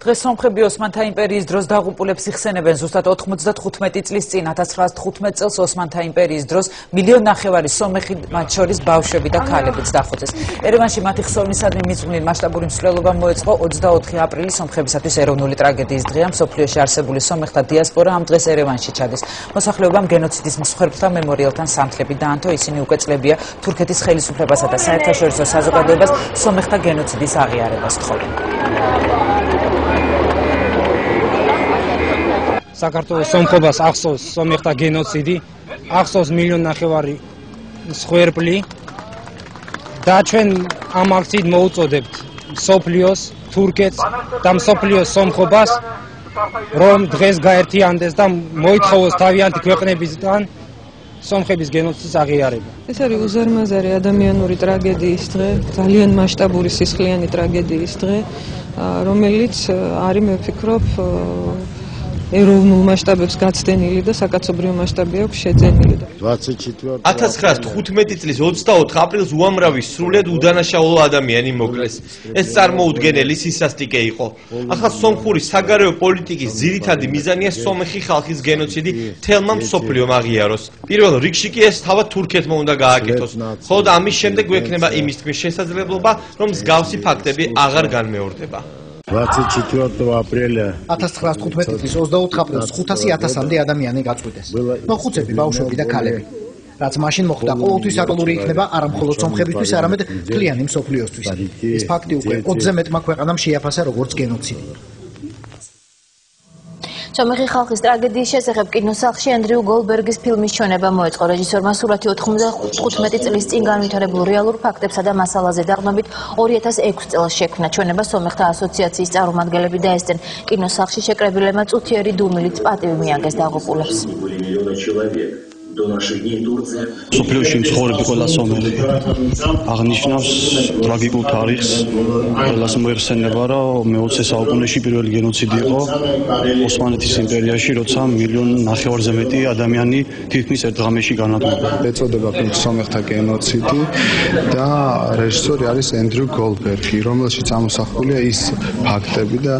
დღეს სომხები ოსმანთა იმპერიის დროს დაღუპულებს იხსენებენ ზუსტად 95 წლის წინ 1915 წელს ოსმანთა იმპერიის დროს მილიონ ნახევარი სომეხი მათ შორის ბავშვები და ქალებიც დახოცეს. ერევანში მათი ხსოვნისადმი მიწვნილ მასშტაბური მსვლელობა მოეწყო 24 აპრილის სომხებისათვის ეროვნული ტრაგედიის დღეა მსოფლიოში არსებული სომეხთა დიასპორა ამ დღეს ერევანში ჩადის. მოსახლეობამ გენოციდის მსხვერპლთა მემორიალთან სამთლები დაანთო ისინი უკვე წლებია თურქეთის ხელისუფლებასა და საერთაშორისო საზოგადოებას სომეხთა გენოციდის აღიარებას თხოვენ. საქართველოს სომხობას ახსოვს სომეხთა გენოციდი, ახსოვს მილიონ ნახევარი სხვერპლი და ჩვენ ამ აქციით მოუწოდებთ სოფლიოს, თურქეთს და სოფლიოს სომხობას რომ დღეს გაერთიანდეს და მოითხოვოს თავიანთი ქვეყნებისგან სომხების გენოციდის აღიარება. ეს არის უზარმაზარი ადამიანური ტრაგედიის დღე, ძალიან მასშტაბური სისხლიანი ტრაგედიის დღე, რომელიც არის მე ვფიქრობ ეროვნულ მასშტაბებს გაცდენილი და საკაცობრიო მასშტაბი აქვს შეძენილი და 24 1915 წლის 24 აპრილს უამრავი სრულიად უდანაშაულო ადამიანი მოკლეს. ეს წარმოუდგენელი სისასტიკე იყო. ახლა სომხური საგარეო პოლიტიკის ძირითადი მიზანია სომეხი ხალხის გენოციდი თელმა მსოფლიომ აღიაროს. პირველ რიგში კი ეს თავად თურქეთმა უნდა გააკეთოს. ხოლო ამის შემდეგ გვექნება იმის თქმის შესაძლებლობა, რომ მსგავსი ფაქტები აღარ განმეორდება. 24 აპრილის 1915 წლის 24 აპრილს 500.000-მდე ადამიანი გაწყვიტეს. მოხუცები, ბავშვები და ქალები. რაც მაშინ მოხდა, ყოველთვის აკოლური იქნება არა მხოლოდ სომხებისთვის, არამედ მთლიანი მსოფლიოსთვის. ეს ფაქტი უკვე 20-ზე მეტმა ქვეყანამ შეაფასა როგორც გენოციდი. სომეხი ხალხის ტრაგედიის შესახებ კინოსახლში ენდრიუ გოლბერგის ფილმის ჩვენება მოეწყო რეჟისორმა სურათი 95 წლის წინ განვითარებულ რეალურ ფაქტებსა და მასალაზე დაღმობით 2006 წელს შექმნა ჩვენება სომეხთა ასოციაციის წარმომადგენლები დაესწრნენ კინოსახლში შეკრებილებმა წუთიერი დუმილით პატივი მიაგეს დაღუპულებს სოფლიოში მცხოვრები ყველა სომელი. აღნიშნავს ტრაგიკულ თარიღს. ყველას მოიხსენება რა მე-20 საუკუნეში პირველი გენოციდი იყო ოსმალეთის იმპერიაში როცა მილიონ ნახევარზე მეტი ადამიანი თითქმის ერთ ღამეში განადგურდა. ეწოდება ფილმს სომეხთა გენოციდი და რეჟისორი არის ენდრიუ გოლდბერგი რომელშიც ამოსახულია ის ფაქტები და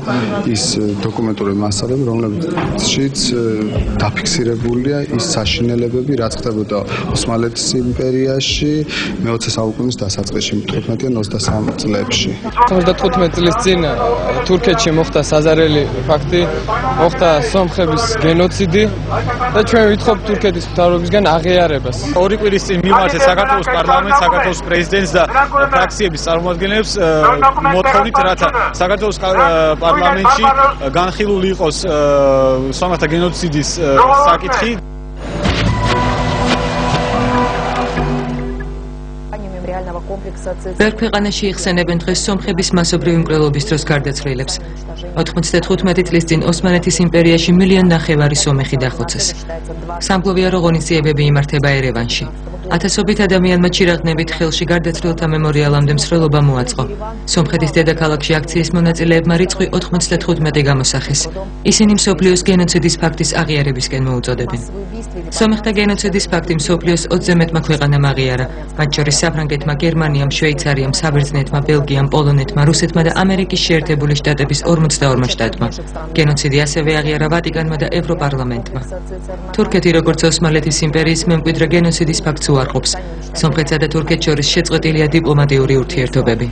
ის დოკუმენტური მასალები რომლებშიც დაფიქსირებულია ის საშინელებები ფაქტები, რაც ხდებოდა ოსმალეთის იმპერიაში მე-20 საუკუნის დასაწყისში 15-დან 23 წლებში. 55 წლის წინ თურქეთში მოხდა საზარელი ფაქტი, მოხდა სომხების გენოციდი და ჩვენ ვითხოვთ თურქეთის მთავრობისგან აღიარებას. ორი კვირის წინ მიმართეთ საქართველოს პარლამენტს, საქართველოს პრეზიდენტს და ფრაქციების წარმომადგენლებს მოთხოვნით, რათა საქართველოს პარლამენტში განხილული იყოს სომხთა გენოციდის საკითხი. ვერ ქვეყანაში იხსენებენ დღეს სომხების მასობრივი მკვლელობის დროს გარდაცვლილებს. 95 წლის წინ ოსმალეთის იმპერიაში მილიონ ნახევარი სომეხი დახოცეს. სამფლოვიარო ღონისძიებები იმართება ერევანში. ათასობით ადამიანმა ჩირაღნებით ხელში გარდაცვლილთა მემორიალამდე მსვლელობა მოაწყო. სომხეთის დედაქალაქში აქციის მონაწილეებმა რიცხვი 95 გამოსახეს. ისინი მსოფლიოს გენოციდის ფაქტის აღიარებისკენ მოუწოდებენ. სომეხთა გენოციდის ფაქტი მსოფლიოს 20-ზე მეტმა ქვეყანამ აღიარა, მათ შორის საფრანგეთმა, გერმანიამ, შვეიცარიამ, საბერძნეთმა, ბელგიამ, პოლონეთმა, რუსეთმა და ამერიკის შეერთებული შტატების 52 შტატმა. გენოციდი ასევე აღიარა ვატიკანმა და ევროპარლამენტმა. თურქეთი როგორც ოსმალეთის იმპერიის მემკვიდრე გენოციდის ფაქტს უარყოფს. სომხეთსა და თურქეთს შორის შეწყვეტილია დიპლომატიური ურთიერთობები.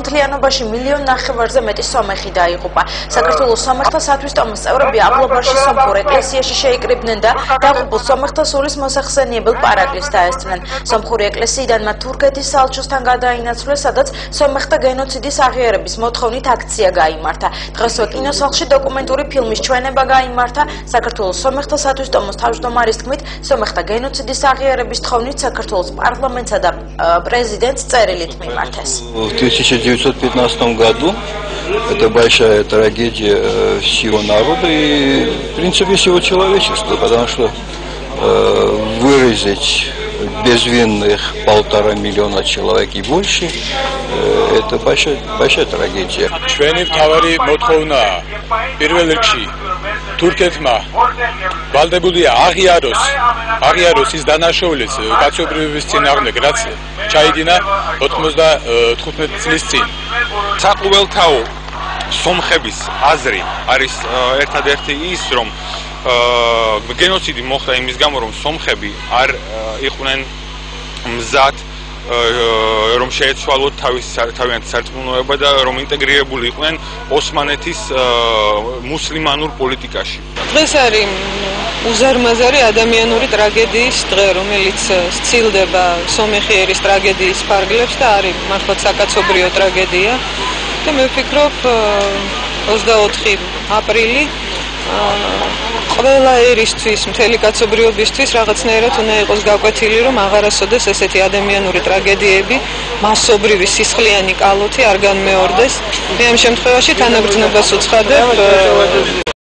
მთლიანობაში მილიონ ნახევარზე მეტი სომეხი დაიღუპა. საქართველოს სომეხთა სათვისტომოს წევრები აბლაბარში სომხურ ეკლესიაში შეიკრიბნენ და დაღუპულ სომეხთა სულის მოსახსენიებელ პარაკლის დაესწრნენ. სომხური ეკლესიიდან მათ თურქეთის ალჩოსთან გადაინაცვლეს, სადაც სომეხთა გენოციდის აღიარების მოთხოვნით აქცია გაიმართა. დღესვე კინოსახლში დოკუმენტური ფილმის ჩვენება გაიმართა საქართველოს სომეხთა სათვისტომოს თავმჯდომარის თქმით, სომეხთა გენოციდის აღიარების თხოვნით საქართველოს პარლამენტსა და პრეზიდენტს წერილით მიმართეს. 1915 году. Это большая трагедия всего народа и, в принципе, всего человечества, потому что э, выразить безвинных полтора миллиона человек и больше э, это большая, большая трагедия. ჩვენი მთავარი მოთხოვნა პირველ რიგში თურქეთმა ვალდებულია. აღიაროს აღიაროს ის დანაშაულიც კაცობრიობის წინააღმდეგ რაც ჩაიდინა 95 წლის წინ. საყუველთაო სომხების აზრი არის ერთადერთი ის რომ გენოციდი მოხდა იმის გამო რომ სომხები არ იყვნენ მზად რომ შეეცვალოთ თავის თავიანთი სარწმუნოება და რომ ინტეგრირებული იყვნენ ოსმანეთის მუსლიმანურ პოლიტიკაში. დღეს არის უზარმაზარი ადამიანური ტრაგედიის დღე, რომელიც სცილდება სომეხიერის ტრაგედიის ფარგლებს და არის მართლა საკაცობრიო ტრაგედია. და მე ვფიქრობ 24 აპრილი ყველა ერისთვის, მთელი კაცობრიობისთვის რაღაცნაირად უნდა იყოს გაკვეთილი, რომ აღარასოდეს ესეთი ადამიანური ტრაგედიები, მასობრივი სისხლიანი კალოთი არ განმეორდეს. მე ამ შემთხვევაში თანაგრძნობას უცხადებ